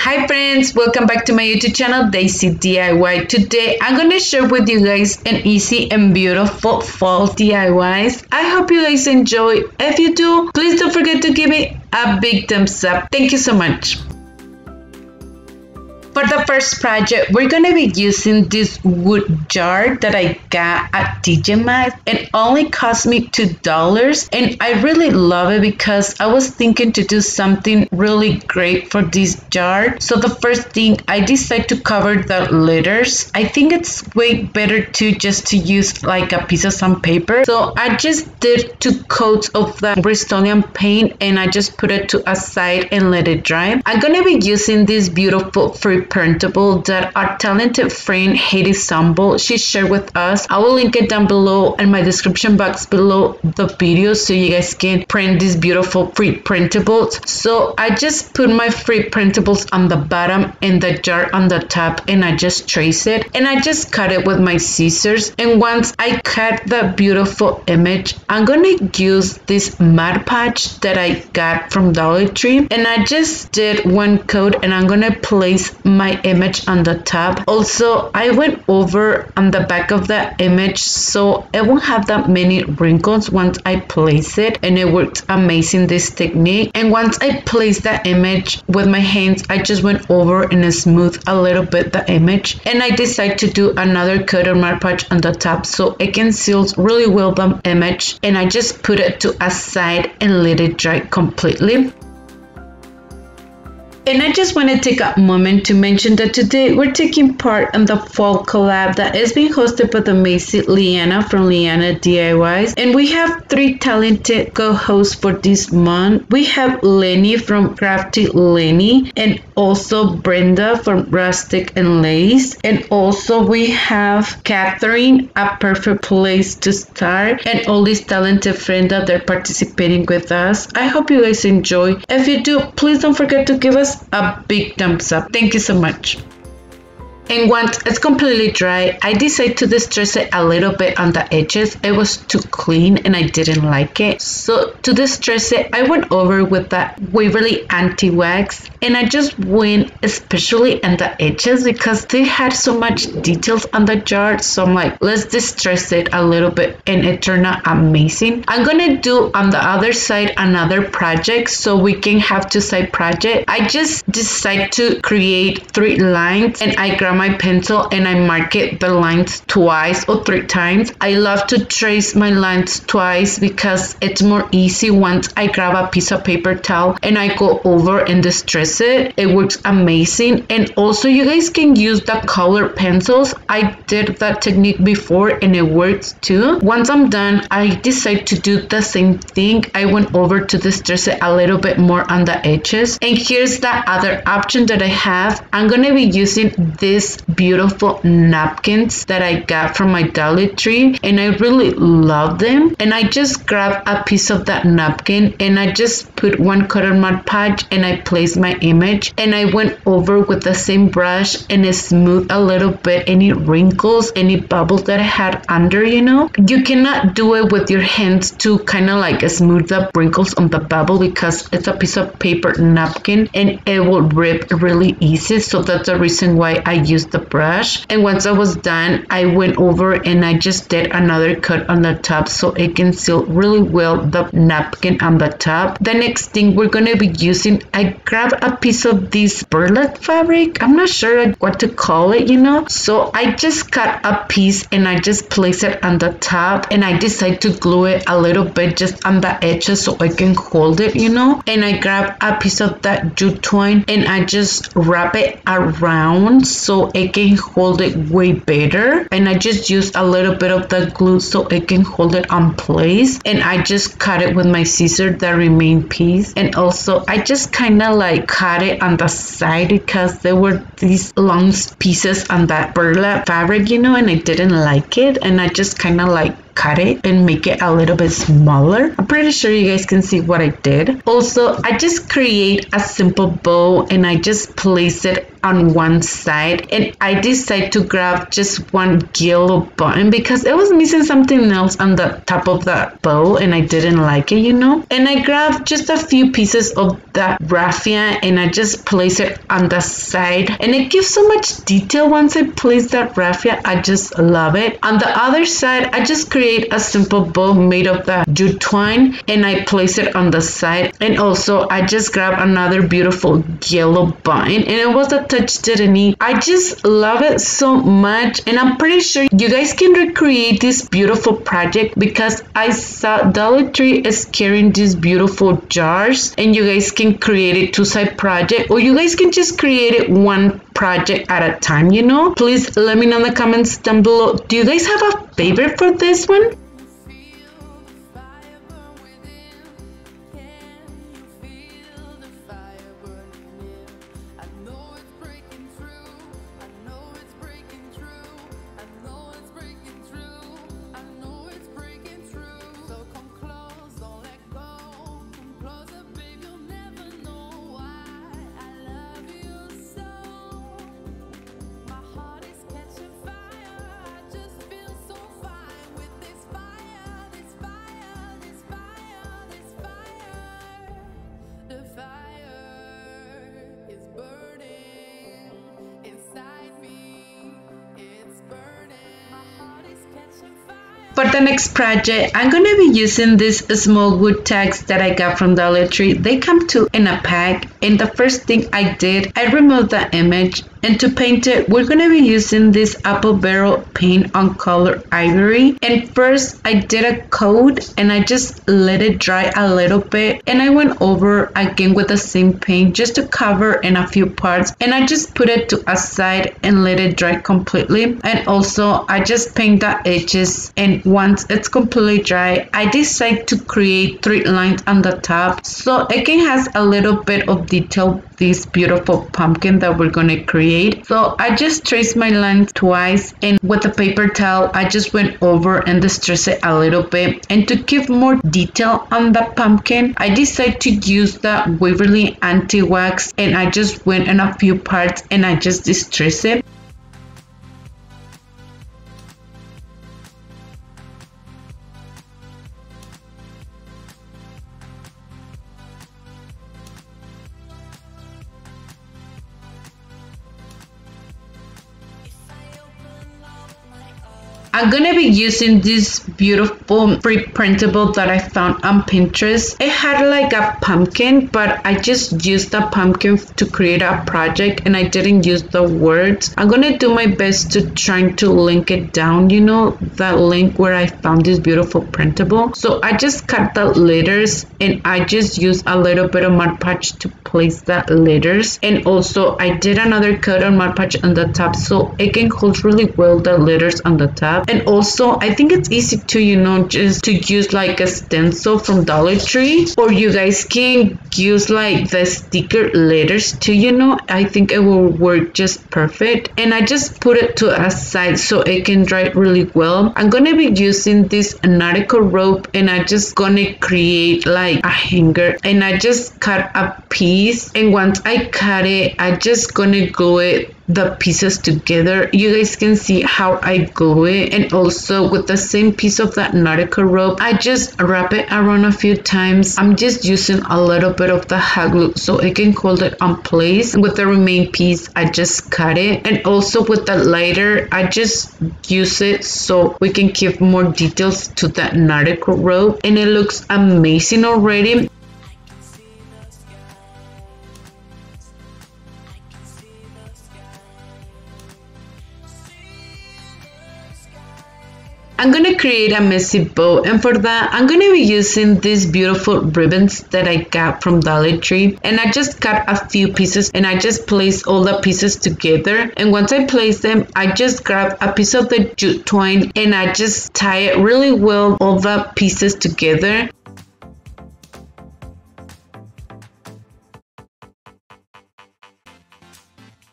Hi friends, welcome back to my YouTube channel Daysi DIY. Today I'm going to share with you guys an easy and beautiful fall DIYs. I hope you guys enjoy. If you do, please don't forget to give me a big thumbs up. Thank you so much. For the first project, we're gonna be using this wood jar that I got at TJ Maxx. It only cost me $2 and I really love it because I was thinking to do something really great for this jar. So the first thing, I decided to cover the letters. I think it's way better to just to use like a piece of sandpaper. So I just did two coats of the Rust-Oleum paint and I just put it to a side and let it dry. I'm gonna be using this beautiful free printable that our talented friend Haiti Sambo she shared with us. I will link it down below in my description box below the video so you guys can print these beautiful free printables. So I just put my free printables on the bottom and the jar on the top and I just trace it and I just cut it with my scissors and once I cut the beautiful image I'm gonna use this Mod Podge that I got from Dollar Tree and I just did one coat and I'm gonna place my image on the top. Also, I went over on the back of the image so it won't have that many wrinkles once I place it and it worked amazing this technique. And once I placed the image with my hands, I just went over and smooth a little bit the image and I decided to do another coat of Mod Podge on the top so it conceals really well the image and I just put it to a side and let it dry completely. And I just want to take a moment to mention that today we're taking part in the fall collab that is being hosted by the amazing Liyana from Liyana DIYs. And we have three talented co-hosts for this month. We have Leeny from Krafty Leeny and also Brenda from Rustic and Lace. And also we have Catherine, a perfect place to start, and all these talented friends that are participating with us. I hope you guys enjoy. If you do, please don't forget to give us a big thumbs up. Thank you so much. And once it's completely dry, I decided to distress it a little bit on the edges. It was too clean and I didn't like it. So to distress it, I went over with that Waverly Antique Wax and I just went especially on the edges because they had so much details on the jar. So I'm like, let's distress it a little bit and it turned out amazing. I'm gonna do on the other side another project so we can have two side project. I just decided to create three lines and I grabbed my pencil and I mark it the lines twice or three times. I love to trace my lines twice because it's more easy once I grab a piece of paper towel and I go over and distress it. It works amazing and also you guys can use the color pencils. I did that technique before and it works too. Once I'm done, I decide to do the same thing. I went over to distress it a little bit more on the edges and here's the other option that I have. I'm gonna be using this beautiful napkins that I got from my Dollar Tree and I really love them. And I just grabbed a piece of that napkin and I just put one color Mod Podge and I placed my image. And I went over with the same brush and it smoothed a little bit any wrinkles any bubbles that I had under you know? You cannot do it with your hands to kind of like smooth the wrinkles on the bubble because it's a piece of paper napkin and it will rip really easy. So that's the reason why I use the brush. And once I was done I went over and I just did another cut on the top so it can seal really well the napkin on the top. The next thing we're gonna be using I grab a piece of this burlap fabric. I'm not sure what to call it you know? So I just cut a piece and I just place it on the top and I decide to glue it a little bit just on the edges so I can hold it you know? And I grab a piece of that jute twine and I just wrap it around so it can hold it way better. And I just use a little bit of the glue so it can hold it on place. And I just cut it with my scissor the remain piece. And also I just kind of like cut it on the side because there were these long pieces on that burlap fabric you know and I didn't like it. And I just kind of like cut it and make it a little bit smaller. I'm pretty sure you guys can see what I did. Also, I just create a simple bow and I just place it on one side and I decide to grab just one yellow button because it was missing something else on the top of the bow and I didn't like it, you know. And I grabbed just a few pieces of that raffia and I just place it on the side and it gives so much detail once I place that raffia. I just love it. On the other side, I just create a simple bow made of the jute twine and I place it on the side and also I just grab another beautiful yellow button and it was a touch didn't. I just love it so much and I'm pretty sure you guys can recreate this beautiful project because I saw Dollar Tree is carrying these beautiful jars and you guys can create a two-side project or you guys can just create it one project at a time you know? Please let me know in the comments down below. Do you guys have a favorite for this one For the next project, I'm going to be using these small wood tags that I got from Dollar Tree. They come to in a pack and the first thing I did, I removed the image and to paint it, we're going to be using this apple barrel paint on color ivory. And first I did a coat and I just let it dry a little bit. And I went over again with the same paint just to cover in a few parts. And I just put it to a side and let it dry completely. And also I just paint the edges. And once it's completely dry, I decide to create three lines on the top. So it can has a little bit of detail this beautiful pumpkin that we're going to create. So I just traced my line twice and with a paper towel I just went over and distressed it a little bit and to give more detail on the pumpkin I decided to use the Waverly antique wax and I just went in a few parts and I just distressed it. I'm gonna be using this beautiful free printable that I found on Pinterest. It had like a pumpkin, but I just used the pumpkin to create a project and I didn't use the words. I'm gonna do my best to try to link it down, you know, that link where I found this beautiful printable. So I just cut the letters and I just used a little bit of Mod Podge to place the letters. And also I did another cut on Mod Podge on the top so it can hold really well the letters on the top and also I think it's easy to you know just to use like a stencil from Dollar Tree or you guys can use like the sticker letters too you know? I think it will work just perfect. And I just put it to a side so it can dry really well. I'm gonna be using this nautical rope and I just gonna create like a hanger. And I just cut a piece. And once I cut it I just gonna glue it the pieces together. You guys can see how I glue it and also with the same piece of that nautical rope I just wrap it around a few times. I'm just using a little bit of the hot glue so it can hold it on place. With the remaining piece I just cut it. And also with the lighter I just use it so we can give more details to that nautical rope. And it looks amazing already I'm going to create a messy bow and for that I'm going to be using these beautiful ribbons that I got from Dollar Tree. And I just cut a few pieces and I just place all the pieces together. And once I place them I just grab a piece of the jute twine and I just tie it really well all the pieces together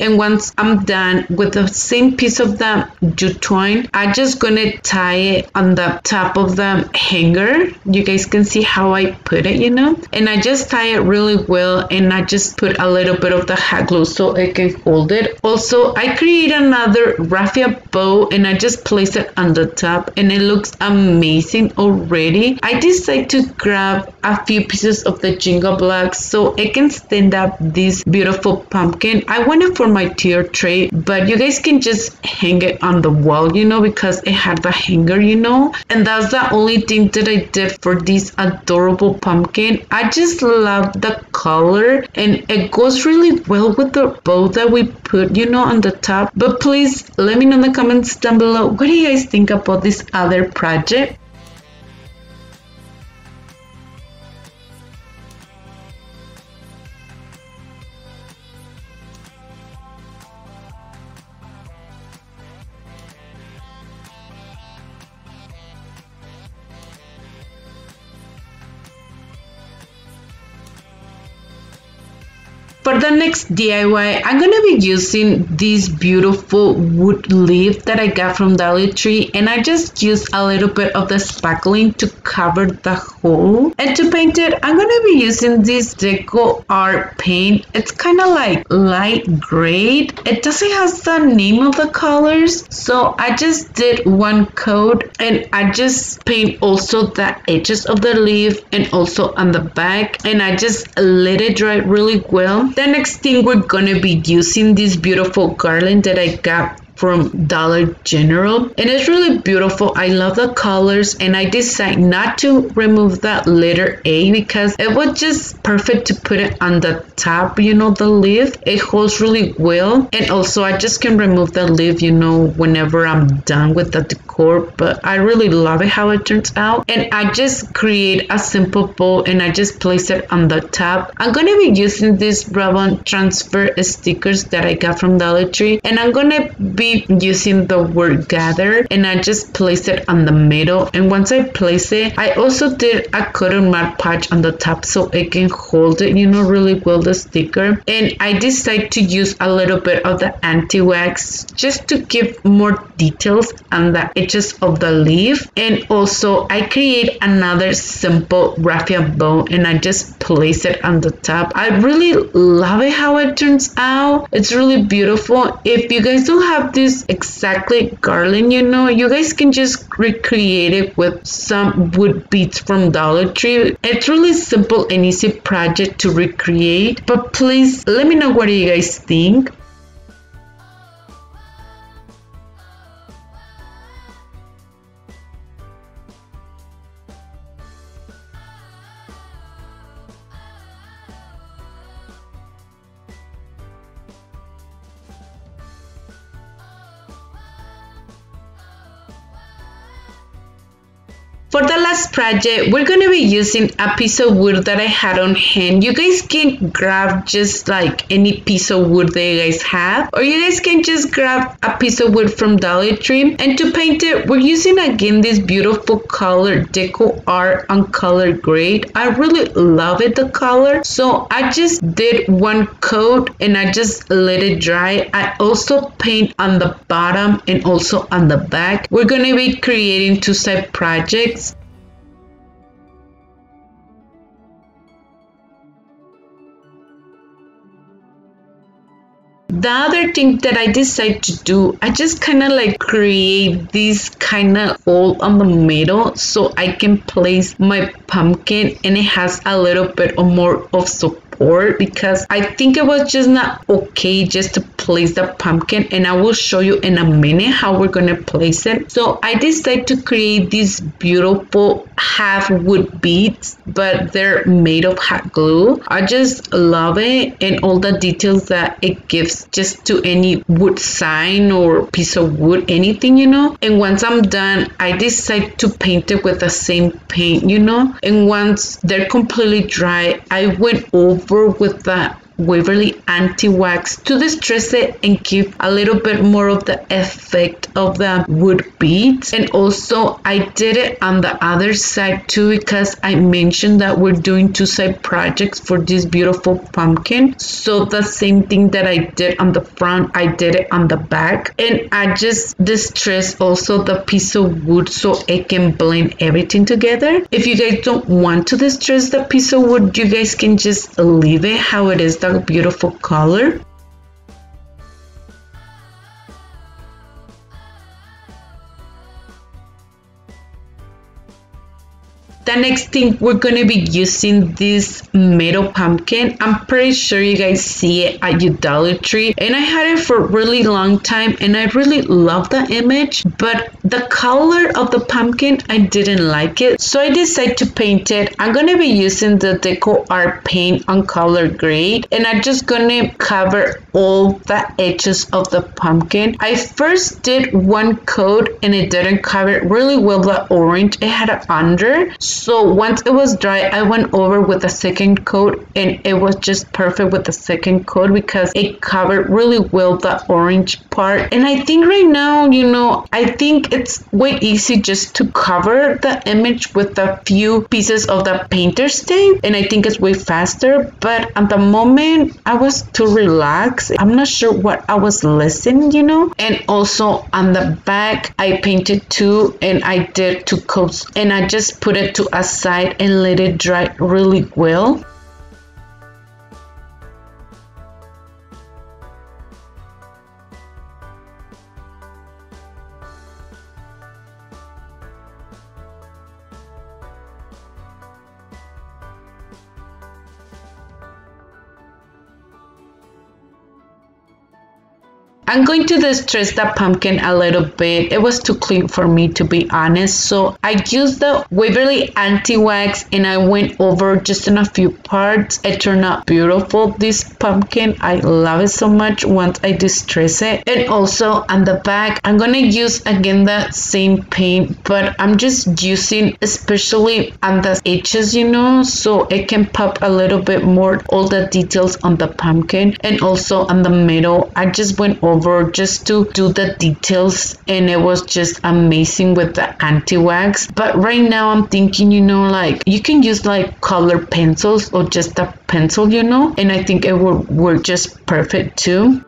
and once I'm done with the same piece of the jute twine I'm just gonna tie it on the top of the hanger. You guys can see how I put it you know? And I just tie it really well and I just put a little bit of the hot glue so it can hold it. Also I create another raffia bow and I just place it on the top and it looks amazing already. I decide to grab a few pieces of the jingle blocks so it can stand up this beautiful pumpkin. I want it for my tier tray but you guys can just hang it on the wall you know because it had the hanger you know? And that's the only thing that I did for this adorable pumpkin. I just love the color and it goes really well with the bow that we put you know on the top. But please let me know in the comments down below what do you guys think about this other project For the next DIY, I'm going to be using this beautiful wood leaf that I got from Dollar Tree and I just used a little bit of the spackling to cover the hole. And to paint it, I'm going to be using this Deco Art paint. It's kind of like light gray. It doesn't have the name of the colors. So I just did one coat and I just paint also the edges of the leaf and also on the back. And I just let it dry really well the next thing we're gonna be using this beautiful garland that I got from Dollar General and it's really beautiful. I love the colors and I decided not to remove that letter A because it was just perfect to put it on the top, you know, the leaf. It holds really well and also I just can remove the leaf, you know, whenever I'm done with the decor but I really love it how it turns out and I just create a simple bow and I just place it on the top. I'm gonna be using these rub-on transfer stickers that I got from Dollar Tree and I'm gonna be using the word gather and I just place it on the middle. And once I place it I also did a cotton Mod Podge on the top so it can hold it you know really well the sticker. And I decided to use a little bit of the antique wax just to give more details on the edges of the leaf. And also I create another simple raffia bow and I just place it on the top. I really love it how it turns out. It's really beautiful. If you guys don't have this exactly garland you know? You guys can just recreate it with some wood beads from Dollar Tree. It's really simple and easy project to recreate but please let me know what you guys think last project, we're going to be using a piece of wood that I had on hand. You guys can grab just like any piece of wood that you guys have, or you guys can just grab a piece of wood from Dollar Tree. And to paint it, we're using again this beautiful color, Deco Art on color grade. I really love it, the color. So I just did one coat and I just let it dry. I also paint on the bottom and also on the back. We're going to be creating two side projects the other thing that I decide to do, I just kind of like create this kind of hole on the middle so I can place my pumpkin and it has a little bit of more of support because I think it was just not okay just to place the pumpkin and I will show you in a minute how we're gonna place it. So I decided to create these beautiful half wood beads but they're made of hot glue. I just love it and all the details that it gives just to any wood sign or piece of wood anything you know and once I'm done I decide to paint it with the same paint you know and once they're completely dry I went over with that Waverly Antique Wax to distress it and give a little bit more of the effect of the wood beads. And also I did it on the other side too because I mentioned that we're doing two side projects for this beautiful pumpkin. So the same thing that I did on the front, I did it on the back. And I just distress also the piece of wood so it can blend everything together. If you guys don't want to distress the piece of wood, you guys can just leave it how it is, the beautiful color. The next thing we're going to be using this metal pumpkin. I'm pretty sure you guys see it at your dollar tree and i had it for a really long time and i really love the image but the color of the pumpkin i didn't like it. So i decided to paint it. I'm going to be using the deco art paint on color grade and i'm just going to cover all the edges of the pumpkin. I first did one coat and it didn't cover really well the orange. It had under once it was dry, I went over with a second coat and it was just perfect with the second coat because it covered really well the orange part. And I think right now, you know, I think it's way easy just to cover the image with a few pieces of the painter's tape. And I think it's way faster. But at the moment, I was too relaxed. I'm not sure what I was listening, you know. And also on the back, I painted two and I did two coats and I just put it to aside and let it dry really well. I'm going to distress the pumpkin a little bit. It was too clean for me to be honest. So I used the Waverly Antique Wax and I went over just in a few parts. It turned out beautiful. This pumpkin, I love it so much once I distress it. And also on the back, I'm going to use again the same paint, but I'm just using especially on the edges, you know, so it can pop a little bit more all the details on the pumpkin and also on the middle. I just went over over just to do the details and it was just amazing with the antique wax. But right now i'm thinking you know like you can use like color pencils or just a pencil you know? And i think it would work just perfect too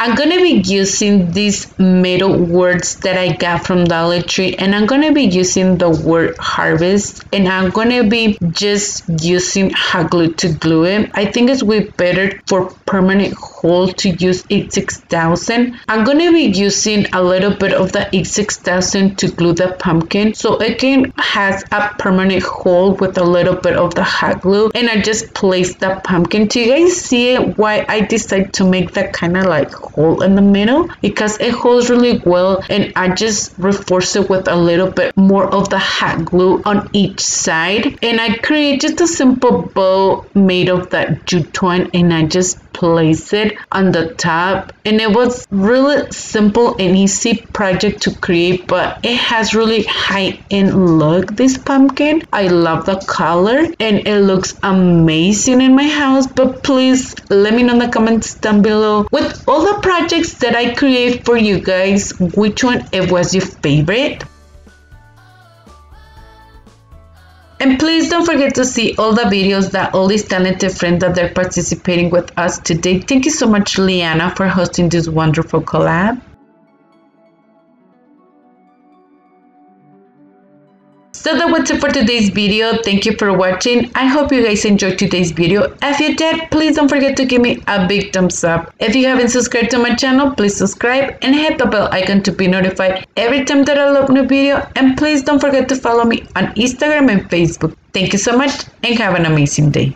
I'm going to be using these metal words that I got from Dollar Tree and I'm going to be using the word harvest and I'm going to be just using hot glue to glue it. I think it's way better for permanent hold to use E6000. I'm going to be using a little bit of the E6000 to glue the pumpkin so can has a permanent hole with a little bit of the hot glue and I just placed the pumpkin. Do you guys see? Why I decided to make that kind of like hole in the middle because it holds really well and I just reinforce it with a little bit more of the hot glue on each side and I create just a simple bow made of that jute twine and I just place it on the top and it was really simple and easy project to create but it has really high end look this pumpkin. I love the color and it looks amazing in my house but please let me know in the comments down below. With all the projects that I create for you guys which one it was your favorite And please don't forget to see all the videos that all these talented friends that they're participating with us today. Thank you so much, Liyana, for hosting this wonderful collab. So that was it for today's video. Thank you for watching. I hope you guys enjoyed today's video. If you did, please don't forget to give me a big thumbs up. If you haven't subscribed to my channel, please subscribe and hit the bell icon to be notified every time that I upload new video. And please don't forget to follow me on Instagram and Facebook. Thank you so much and have an amazing day.